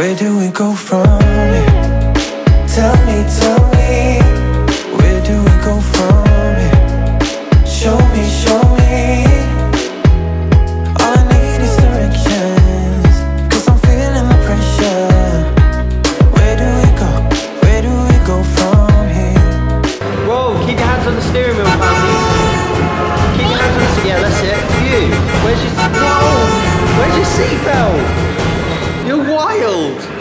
Where do we go from here? Tell me, tell me Where do we go from here? Show me, show me All I need is directions Cause I'm feeling the pressure Where do we go? Where do we go from here? Whoa, keep your hands on the steering wheel, Pammy. Keep your hands on the steering wheel, Yeah, that's it. You. Where's your Whoa! Where's your seatbelt?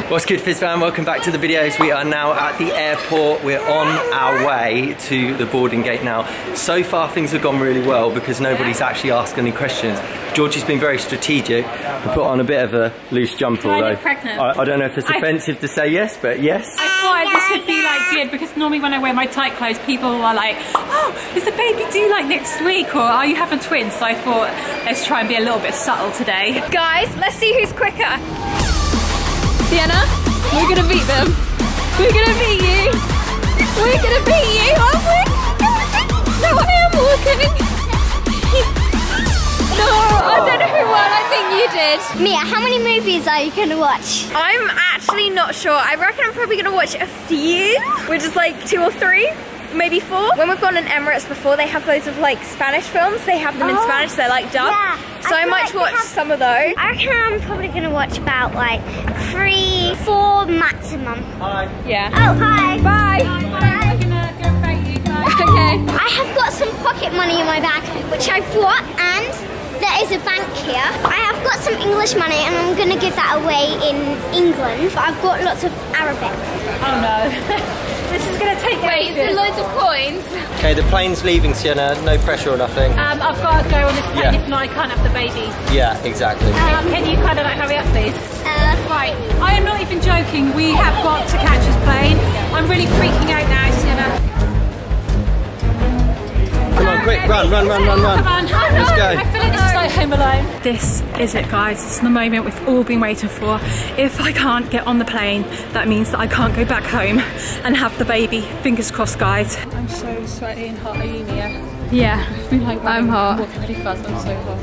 You're wild! What's good, Fizz fam? Welcome back to the videos. We are now at the airport. We're on our way to the boarding gate now. So far, things have gone really well because nobody's actually asked any questions. Georgie's been very strategic and put on a bit of a loose jumper, I although look pregnant? I, I don't know if it's I- offensive to say yes, but yes. I thought this would be like good because normally when I wear my tight clothes, people are like, "Oh, is the baby due like next week?" or "Are you having twins?" So I thought let's try and be a little bit subtle today. Guys, let's see who's quicker. Sienna, we're gonna beat them. We're gonna beat you. We're gonna beat you, aren't we? No, I am walking. No, I don't know who won. I think you did. Mia, how many movies are you gonna watch? I'm actually not sure. I reckon I'm probably gonna watch a few, which is like two or three. Maybe four. When we've gone in Emirates before, they have loads of like Spanish films. They have them in Oh. Spanish. They're like dubbed. Yeah, So I I, might like watch have- some of those. I reckon I'm probably gonna watch about like three, four maximum. Hi. Yeah. Oh, hi. Bye. I'm gonna go fight you guys. Okay. I have got some pocket money in my bag, which I brought, and there is a bank here. I have got some English money, and I'm gonna give that away in England. But I've got lots of Arabic. Oh no, this is gonna take Wait, is there ages. loads of coins? Okay, the plane's leaving, Sienna. No pressure or nothing. Um, I've got to go on this plane. Yeah. If not, I can't have the baby. Yeah, exactly. Um, Can you kind of like hurry up, please? Uh, Right, I am not even joking. We have got to catch this plane. I'm really freaking out now, quick, run, run, run, run, run. Come on. Let's go. I feel like this is like Home Alone. This is it, guys. This is the moment we've all been waiting for. If I can't get on the plane, that means that I can't go back home and have the baby. Fingers crossed, guys. I'm so sweaty and hot. Are you, Mia? Yeah. I feel like I'm hot. walking really fast. I'm so hot.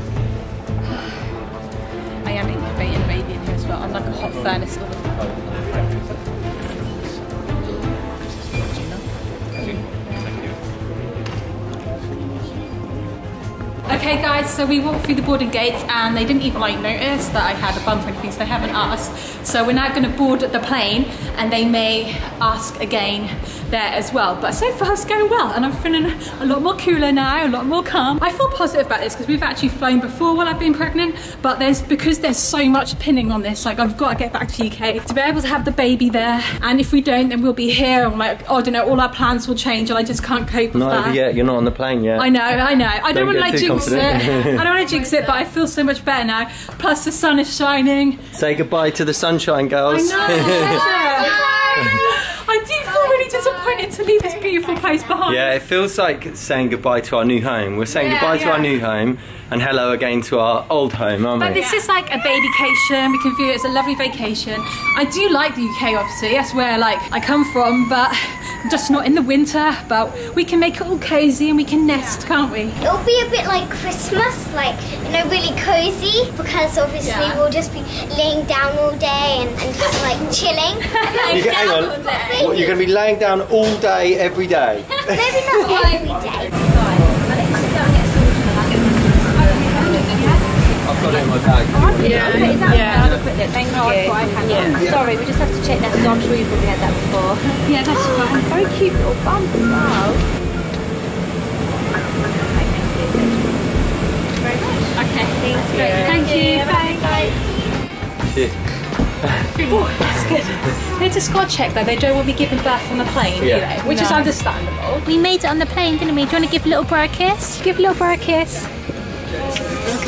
I am incubating a baby in here as well. I'm like a hot furnace. Okay guys, so we walked through the boarding gates and they didn't even like notice that I had a bump or anything, so they haven't asked. So we're now gonna board the plane and they may ask again there as well. But so far it's going well and I'm feeling a lot more cooler now, a lot more calm. I feel positive about this because we've actually flown before while I've been pregnant, but there's because there's so much pinning on this, like I've got to get back to UK to be able to have the baby there. And if we don't, then we'll be here and like, oh, I don't know, all our plans will change and I just can't cope with Not that. over yet. You're not on the plane yet. I know, I know. I don't, Don't want to like too jinx it. I don't want to jinx it, but I feel so much better now. Plus the sun is shining. Say goodbye to the sunshine, I girls. know. I do feel really disappointed to leave this beautiful place behind. yeah, it feels like saying goodbye to our new home. We're saying Yeah, goodbye to our new home and hello again to our old home, aren't But we? But this is like a baby vacation. We can view it as a lovely vacation. I do like the UK, obviously. That's where like I come from, but just not in the winter. But we can make it all cozy and we can nest, can't we? it'll be a bit like Christmas, like you know, really cozy, because obviously Yeah. we'll just be laying down all day and, and just like chilling. You get- hang on. What, you're going to be laying down all day, every day? Maybe not every day. I've got it in my bag. Thank you. Sorry, we just have to check that because I'm sure you've probably had that before. Yeah, that's fine. Very cute little bump as well. Okay. Thank you. Bye. Oh, that's good. They a got to check though. They don't want me giving birth on the plane, Yeah. do they? Which is understandable. We made it on the plane, didn't we? Do you want to give little bro a kiss? Give little bro a kiss.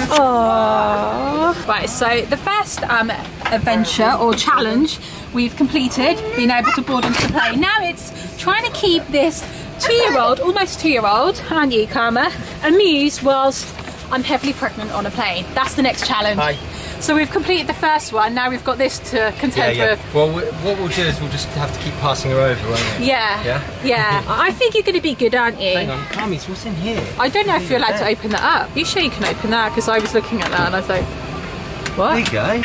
Aww. Right, so the first um, adventure or challenge we've completed, being able to board onto the plane. Now it's trying to keep this two-year-old, almost two-year-old, aren't you, Karma, amused whilst I'm heavily pregnant on a plane. That's the next challenge. Hi. So we've completed the first one. Now we've got this to contend with. Well, we, what we'll do is we'll just have to keep passing her over, won't we? Yeah. Yeah? Yeah. I think you're going to be good, aren't you? Hang on, Camis, what's in here? I don't know if you're allowed to open that up. You sure you can open that? Because I was looking at that and I was like, There what? you go.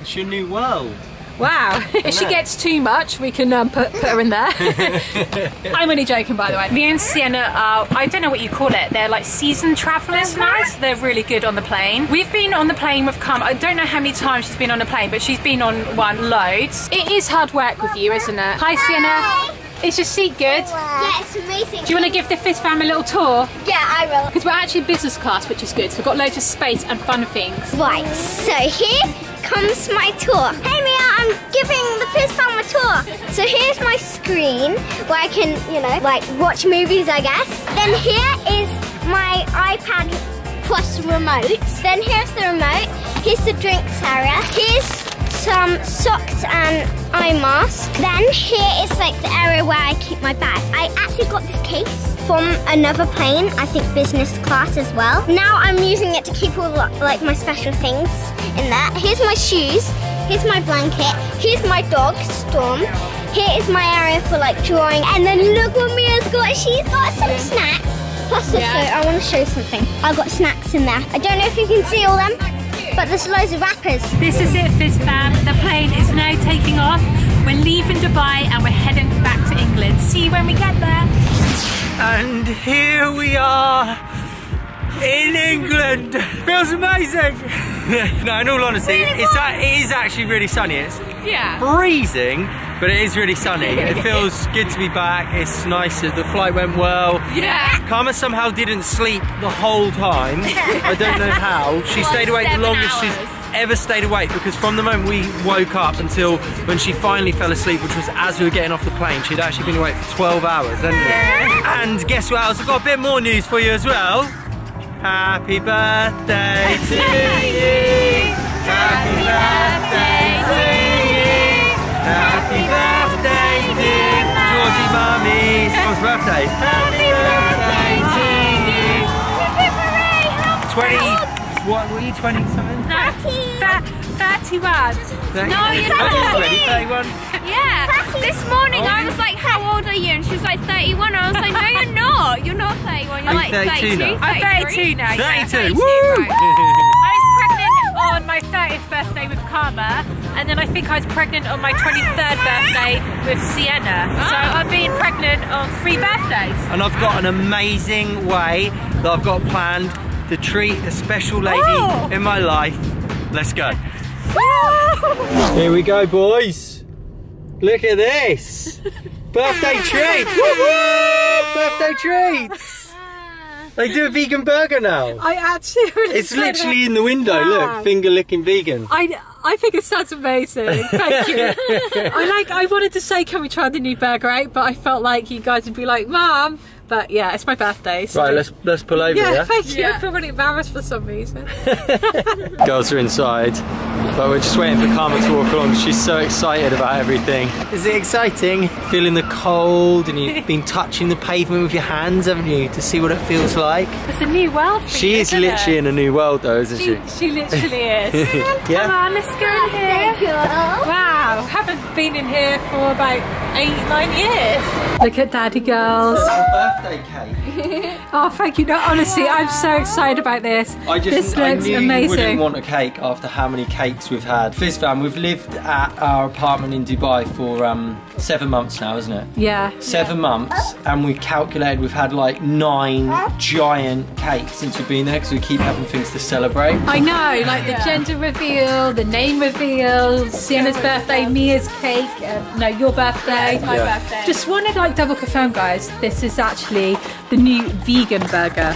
It's your new world. Wow. if she gets too much, we can um, put, put her in there. I'm only joking, by the way. Me and Sienna are, I don't know what you call it, they're like seasoned travellers now, so they're really good on the plane. We've been on the plane with Karma, I don't know how many times she's been on a plane, but she's been on one loads. It is hard work with you, isn't it? Hi, Sienna. Is your seat good? Yeah, it's amazing. Do you want to give the Fizz fam a little tour? Yeah, I will. Because we're actually business class, which is good. So we've got loads of space and fun things. Right, so here comes my tour. Hey Mia, I'm giving the Fizz Fam a tour. So here's my screen where I can, you know, like watch movies, I guess. Then here is my iPad plus remote. Then here's the remote. Here's the drinks area. Here's some socks and eye mask. Then here is like the area where I keep my bag. I actually got this case from another plane, I think business class as well. Now I'm using it to keep all like my special things in there. Here's my shoes, here's my blanket, here's my dog, Storm. Here is my area for like drawing. And then look what Mia's got, she's got some snacks. Plus also, I want to show something. I've got snacks in there. I don't know if you can see all them, but there's loads of wrappers. This is it, Fizz fam. The plane is now taking off. We're leaving Dubai and we're heading back to England. See you when we get there. And here we are in England. Feels amazing. no, in all honesty, it's it is actually really sunny. It's Yeah. freezing, but it is really sunny. It feels good to be back. It's nice. The flight went well. Yeah. Karma somehow didn't sleep the whole time. I don't know how. She stayed awake the longest she's ever stayed awake because from the moment we woke up until when she finally fell asleep, which was as we were getting off the plane, she'd actually been awake for 12 hours, hadn't she? And guess what else? I've got a bit more news for you as well. Happy birthday to you. Happy birthday to you. Happy birthday, dear Georgie Mummy. It's Mom's birthday. Happy birthday to you. 20, what were you, 20 something? No, thir- 31. No, you're not. Ready, 31? Yeah. This morning I was like, how old are you? And she was like, 31. I was like, no, you're not. You're not 31. You're I'm like 32 32. now. I'm 32 now. yeah. 32, 32, woo! right. I was pregnant on my 30th birthday with Karma, and then I think I was pregnant on my 23rd birthday with Sienna. So oh. I've been pregnant on three birthdays. And I've got an amazing way that I've got planned to treat a special lady Oh. in my life. Let's go. Here we go, boys. Look at this. Birthday treat. Birthday treats. Ah. They do a vegan burger now. I actually really It's literally in the window. Look, finger licking vegan. I, I think it sounds amazing. Thank you. I like. I wanted to say, can we try the new burger out? But I felt like you guys would be like, Mom. But yeah, it's my birthday. So. Right, let's let's pull over. Yeah, Yeah, thank you. I feel really embarrassed for some reason. Girls are inside, but we're just waiting for Karma to walk along. She's so excited about everything. Is it exciting? Feeling the cold, and you've been touching the pavement with your hands, haven't you, to see what it feels like? It's a new world. For She you, is isn't literally It? in a new world, though, isn't she? She, she literally is. Come on, let's go in here. Thank you. Wow, haven't been in here for about eight, nine years. Look at Daddy girls. birthday cake. Oh, thank you. No, honestly, I'm so excited about this. I just this I looks knew amazing. you wouldn't want a cake after how many cakes we've had. Fizz fam, we've lived at our apartment in Dubai for um, seven months now, isn't it? yeah. seven months and we calculated we've had like nine giant cakes since we've been there because we keep having things to celebrate. I know, like the gender reveal, the name reveal, Sienna's birthday, Mia's cake, uh, no, your birthday. My Yeah. birthday. Just wanted like double confirm, guys. This is actually the new vegan burger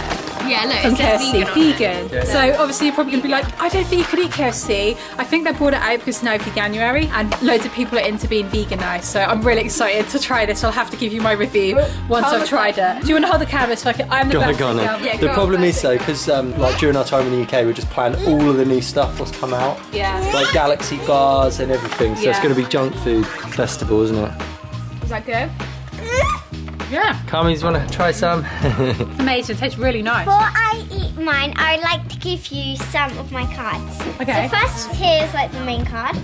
Yeah, look, from it says KFC. vegan. on it. Vegan. Yeah. So obviously you're probably gonna be like, I don't think you could eat KFC. I think they brought it out because it's now for January, and loads of people are into being vegan now. So I'm really excited to try this. I'll have to give you my review once I've tried it. Do you want to hold the camera so I can? I'm the Go go on Yeah, the go on, problem is birthday though, because um, like during our time in the UK, we just plan all of the new stuff that's come out, Yeah. like Galaxy bars and everything. So it's going to be junk food festival, isn't it? Is that good? Yeah. Karma's want to try some? Amazing. It tastes really nice. Before I eat mine, I would like to give you some of my cards. Okay. So first, here's like the main card.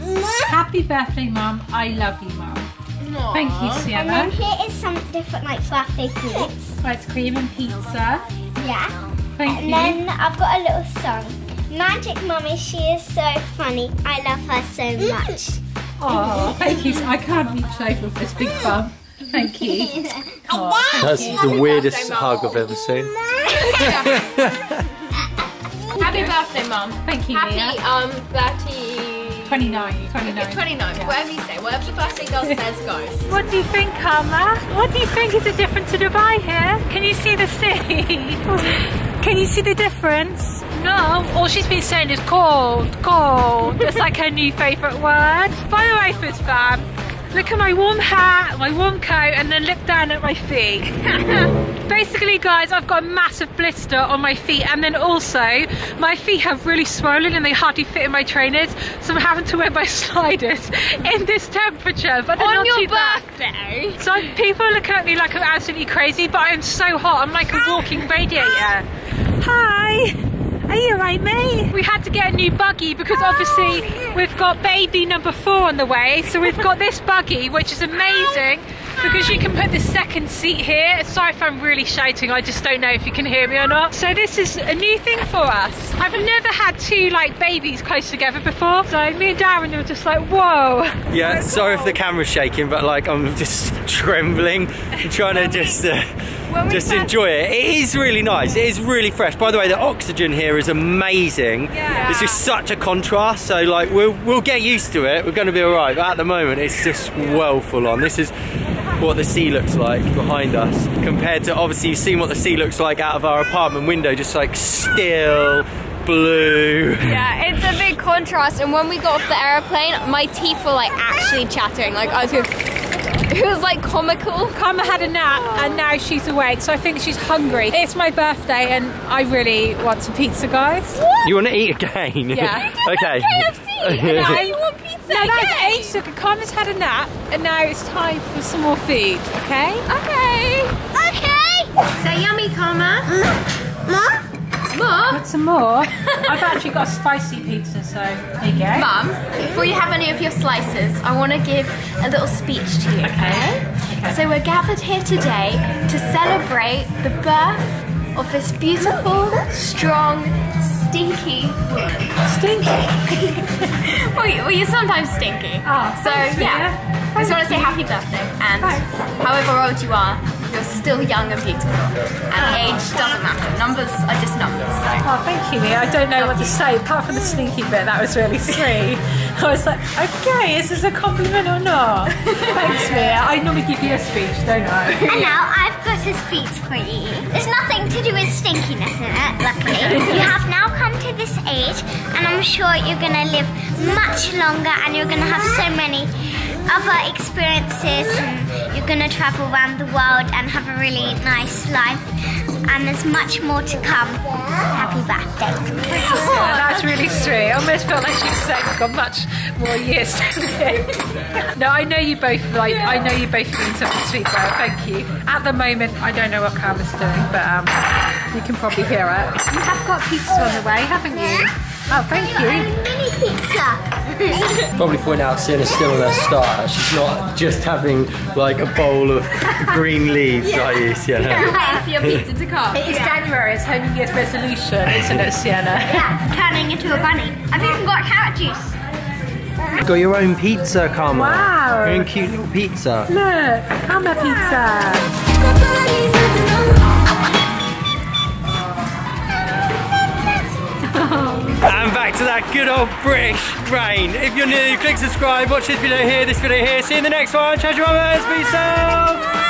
Happy birthday, Mum. I love you, Mum. Thank you, Sienna. And then here is some different like birthday sweets. Ice cream and pizza. Yeah. Thank And you. then I've got a little song. Magic Mummy, she is so funny. I love her so much. Oh, thank you. I can't reach over with this big bum. Thank you. That's the weirdest hug I've ever seen. Happy birthday, Mum. Thank you, Happy Mia. um 30 29, 29. 29, whatever you say, whatever the birthday girl says goes. What do you think, Karma? What do you think? Is it different to Dubai here? Can you see the sea? Can you see the difference? No. All she's been saying is cold, cold. It's like her new favourite word. By the way, Fizz fam, look at my warm hat, my warm coat, and then look down at my feet. Basically, guys, I've got a massive blister on my feet, and then also my feet have really swollen and they hardly fit in my trainers, so I'm having to wear my sliders in this temperature. But On not your too bad. birthday. So people are looking at me like I'm absolutely crazy, but I'm so hot. I'm like a walking radiator. Hi. Are you alright, mate? We had to get a new buggy because obviously we've got baby number four on the way. So we've got this buggy, which is amazing because you can put the second seat here. Sorry if I'm really shouting. I just don't know if you can hear me or not. So this is a new thing for us. I've never had two like babies close together before. So me and Darren were just like, whoa. Yeah, sorry if the camera's shaking, but like I'm just trembling, I'm trying to just uh, just enjoy it. It is really nice. It is really fresh. By the way, the oxygen here is amazing. Yeah. It's just such a contrast. So like we'll we'll get used to it. We're going to be all right. But at the moment, it's just well full on. This is what the sea looks like behind us compared to obviously you've seen what the sea looks like out of our apartment window just like still blue Yeah, it's a big contrast. And when we got off the aeroplane, my teeth were like actually chattering. Like I was going, it was like comical. Karma had a nap oh. and now she's awake, so I think she's hungry. It's my birthday and I really want some pizza, guys. you want to eat again Yeah. okay KFC. I- you want pizza? No, that's again? ages ago. Karma's had a nap and now it's time for some more food, okay? Okay. Okay. So yummy, Karma. Mm. Mom? Mom. Want some more? I've actually got a spicy pizza, so there you go. Mum, before you have any of your slices, I want to give a little speech to you. Okay. So we're gathered here today to celebrate the birth of this beautiful, strong, stinky woman. Stinky. well, you, well, you're sometimes stinky. Oh, so thanks, yeah. I just want to say happy birthday, and however old you are, you're still young and beautiful. And age doesn't matter. Numbers are just numbers. So. Oh, thank you, Mia. I don't know what to say apart from the stinky bit. That was really sweet. I was like, okay, is this a compliment or not? Thanks, Mia. I normally give you a speech, don't I? And now I've got a speech for you. There's nothing to do with stinkiness in it, luckily. you have now come to this age, and I'm sure you're gonna live much longer and you're gonna have so many other experiences you're gonna travel around the world and have a really nice life and there's much more to come. Happy birthday. Yeah, that's really sweet. I almost felt like she's saying I've got much more years to live. no, I know you both like. I know you both doing something sweet there. Thank you. At the moment, I don't know what Karma's doing, but um, you can probably hear it. You have got pizza on the way, haven't you? Oh, thank you. Mini pizza. probably point out Sienna's still on her star. she's not just having like a bowl of green leaves like you Sienna Waiting for your pizza to come. It's January. It's New Year's resolution, isn't it, Sienna? yeah, turning into a bunny. I've even got carrot juice. got your own pizza Karma Wow. your own cute little pizza Look, Karma pizza. And back to that good old British rain. If you're new, click subscribe, watch this video here, this video here. See you in the next one. Ciao, ciao. Peace out.